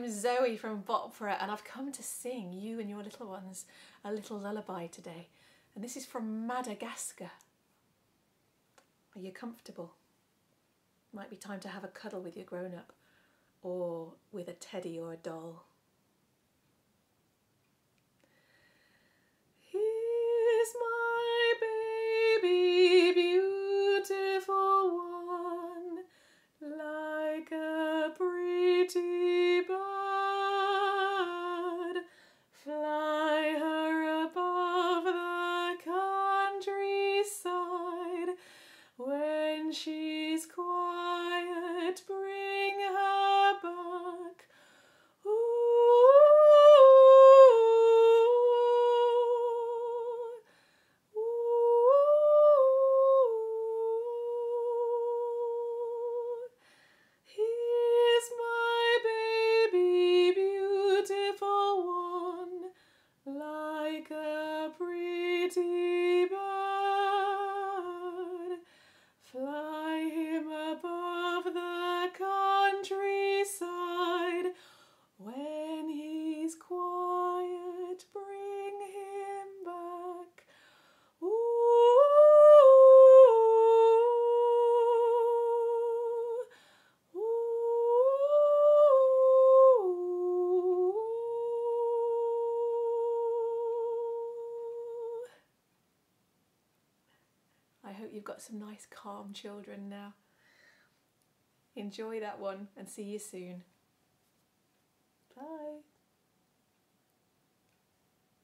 I'm Zoe from B'Opera and I've come to sing you and your little ones a little lullaby today. And this is from Madagascar. Are you comfortable? Might be time to have a cuddle with your grown up or with a teddy or a doll. Like a pretty I hope you've got some nice, calm children now. Enjoy that one and see you soon.